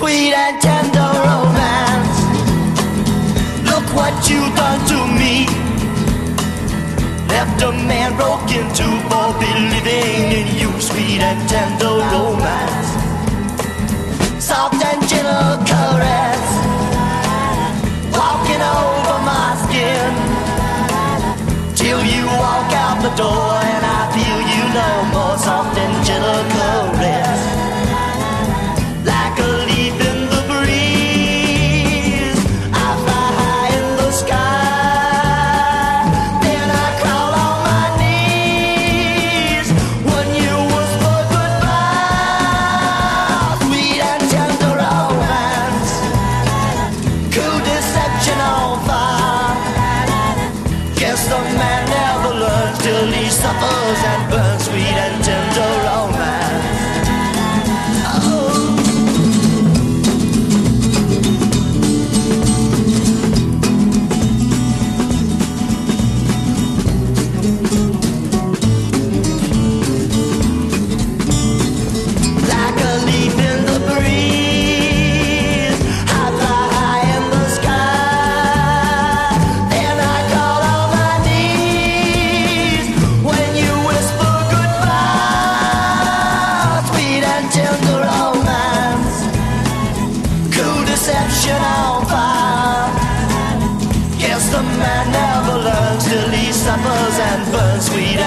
sweet and tender romance. Look what you've done to me. Left a man broken to suffers and burns sweet and tender. into romance. Cool deception on fire Guess the man never learns suffers and burns sweet